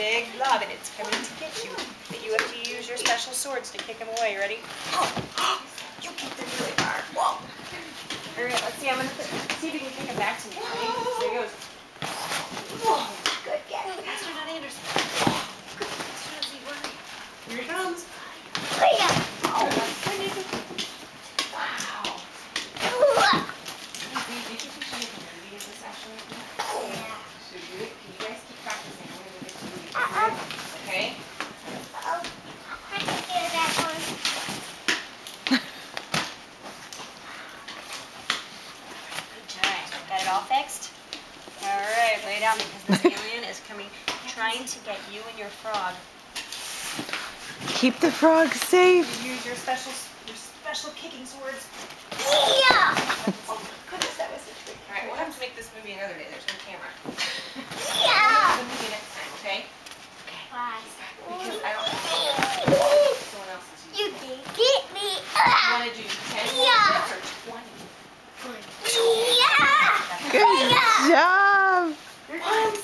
big blob and it's coming to get you. But you have to use your special swords to kick him away. Ready? Oh, you kicked him really hard. Whoa. All right, let's see. I'm gonna put, see if you can kick him back to me. Ready? There he goes. Whoa. Good it. Pastor Anderson. Worry. Here he comes. Oh my goodness. Wow. Do you think we should make a movie of this actually? Should we? Can you guys keep practicing? I'm gonna get to movie. Uh-uh. Okay? Good job. Got it all fixed? All right, lay down because this alien is coming, trying to get you and your frog. Keep the frog safe. You use your special, your special kicking swords. Yeah. Oh goodness, that was a trick. All right, we'll have to make this movie another day. There's no camera. Yeah. The movie next time, okay? Good job.